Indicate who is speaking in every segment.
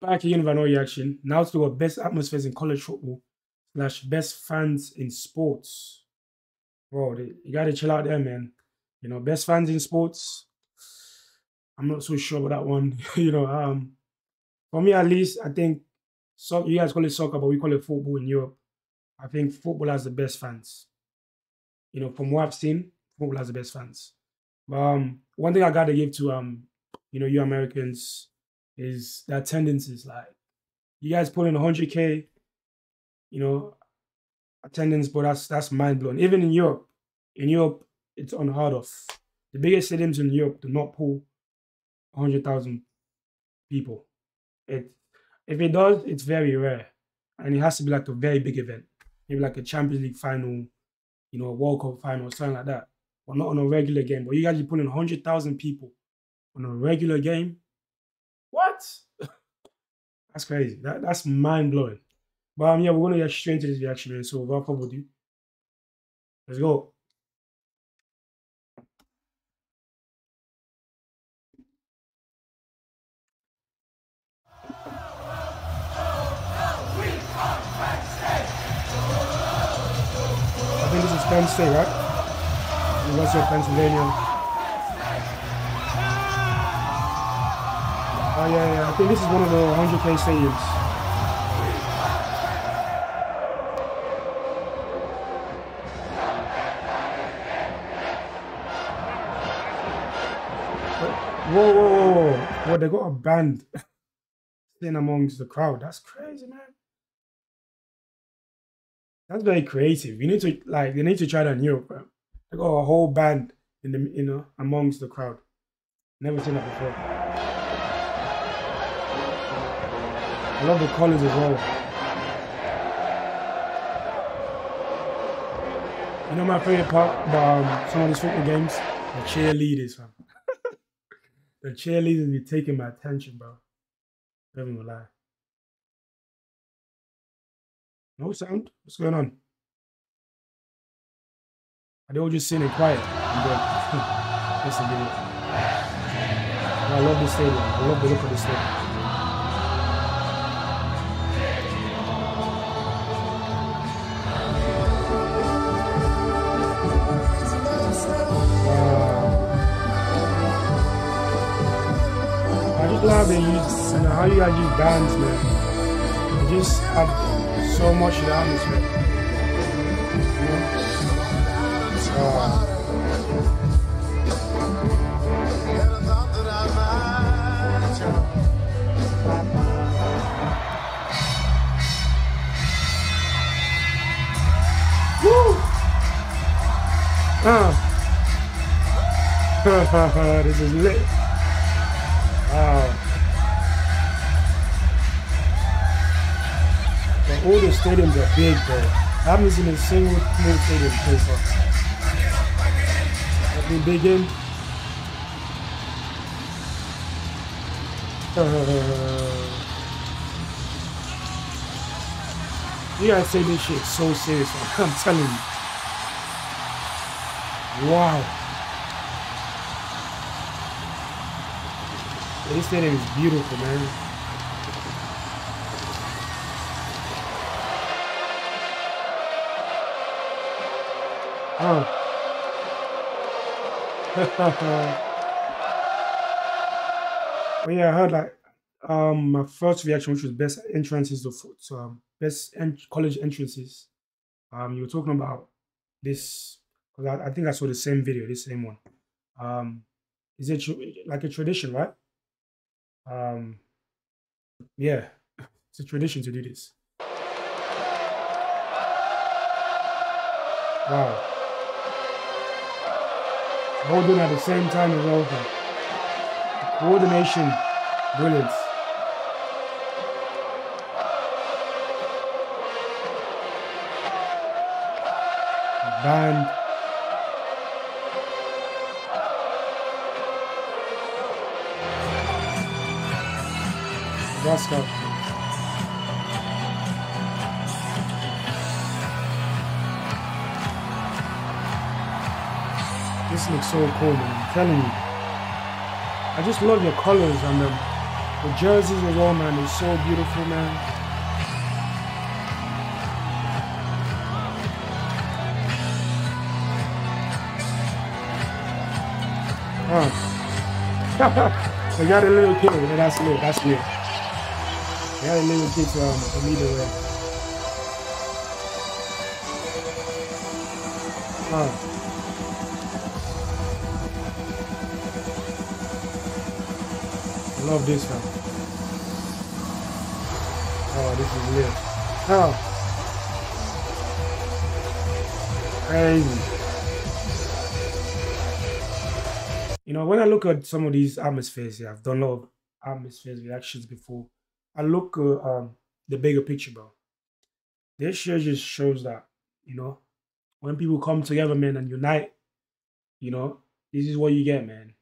Speaker 1: back again with another reaction. Now to our best atmospheres in college football slash best fans in sports. Bro, they, you gotta chill out there, man. You know, best fans in sports. I'm not so sure about that one. you know, um, for me at least, I think so. You guys call it soccer, but we call it football in Europe. I think football has the best fans. You know, from what I've seen, football has the best fans. But um, one thing I gotta give to um, you know, you Americans is the attendance is like you guys put in 100k, you know, attendance, but that's that's mind blowing. Even in Europe, in Europe, it's unheard of. The biggest stadiums in Europe do not pull 100,000 people. It if it does, it's very rare, and it has to be like a very big event, maybe like a Champions League final, you know, a World Cup final, something like that, But not on a regular game. But you guys are putting 100,000 people on a regular game what? that's crazy. That, that's mind blowing. But um, yeah, we're gonna get straight into this reaction, man. So without further ado, let's go. I think this is Penn State, right? University of Pennsylvania. Oh yeah, yeah. I think this is one of the 100k stadiums. Whoa, whoa, whoa, whoa. Whoa, they got a band sitting amongst the crowd. That's crazy, man. That's very creative. You need to like they need to try that in Europe. They got a whole band in the you know amongst the crowd. Never seen that before. I love the colors as well. You know my favorite part about um, some of these football games? The cheerleaders, fam. the cheerleaders be taking my attention, bro. Don't even lie. No sound? What's going on? Are they all just sitting quiet? Listen, I love this stadium. I love the look of the stadium. Glad they use, you know, how you guys use bands, man. They just have so much atmosphere. You know? Uh, Uh. this is lit. Wow. But all the stadiums are big, bro. I haven't seen a single small stadium so far. Have been big in. Uh, you guys say this shit so serious, I'm telling you. Wow. This stadium is beautiful, man. Oh. well, yeah, I heard like um my first reaction, which was best entrances of um, best en college entrances. Um, you were talking about this because I, I, think I saw the same video, the same one. Um, is it like a tradition, right? Um, yeah, it's a tradition to do this. Wow. Holding at the same time as well. Coordination, brilliant. Band. Roscoe. This looks so cool, man. I'm telling you. I just love your colors and the, The jerseys as well, man, is so beautiful, man. Huh. they got a little kid, man. That's lit. That's lit. They got a little kid to, um, for me to wear. Huh. Love this one. Oh, this is lit. Oh. Crazy. You know, when I look at some of these atmospheres here, I've done a lot of atmospheres reactions before. I look at um, the bigger picture, bro. This shit just shows that, you know, when people come together, man, and unite, you know, this is what you get, man.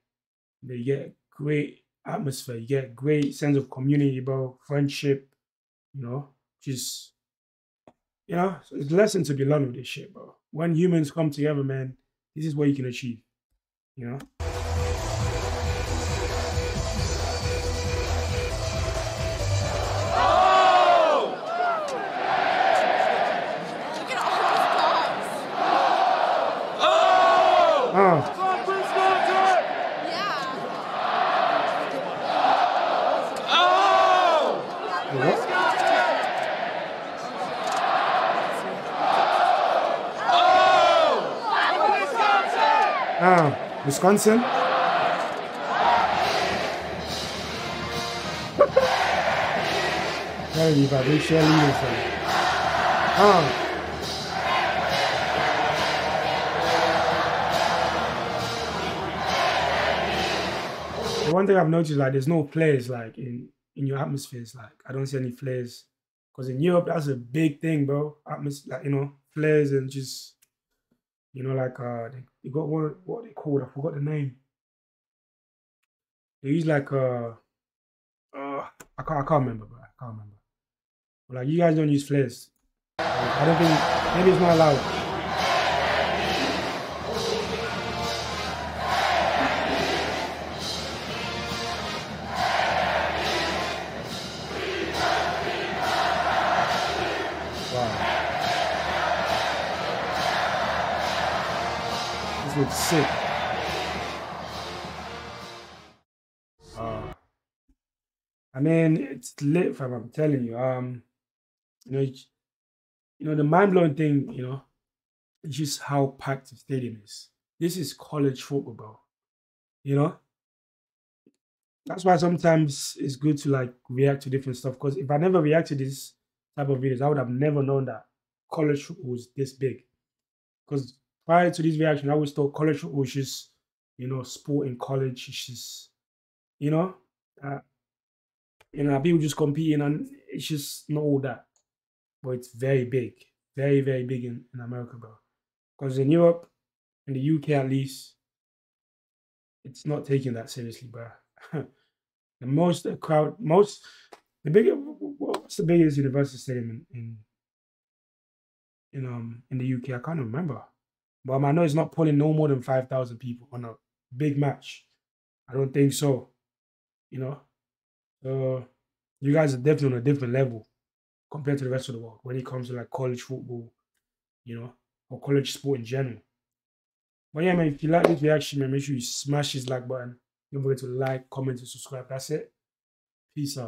Speaker 1: They get great atmosphere. You get great sense of community, bro, friendship, you know, just, you know, so it's a lesson to be learned with this shit, bro. When humans come together, man, this is what you can achieve, you know? Ah, Wisconsin. Very bad. They share leaders. Ah. The one thing I've noticed, like, there's no players like in in your atmospheres. Like, I don't see any flares because in Europe that's a big thing, bro. Atmosphere, like you know, flares and just you know, like uh, they, they got one what they called. I forgot the name. They use like uh, uh I can't I can't remember, bro. I can't remember. But like you guys don't use flares. Like, I don't think maybe it's not allowed. Uh, I mean, it's lit, fam. I'm telling you. Um, you know, you know the mind blowing thing. You know, it's just how packed the stadium is. This is college football. You know, that's why sometimes it's good to like react to different stuff. Because if I never react to this type of videos, I would have never known that college football was this big. Because prior to this reaction, I always thought college was just, you know, sport in college. It's just, you know, uh, you know, people just competing and it's just not all that. But it's very big, very, very big in, in America, bro. Because in Europe, in the UK at least, it's not taken that seriously, bro. the most crowd, most, the biggest, what's the biggest university stadium in, in, in, um, in the UK? I can't remember. But I know it's not pulling no more than 5,000 people on a big match. I don't think so. You know? So you guys are definitely on a different level compared to the rest of the world when it comes to like college football, you know, or college sport in general. But yeah, man, if you like this reaction, man, make sure you smash this like button. Don't forget to like, comment, and subscribe. That's it. Peace out.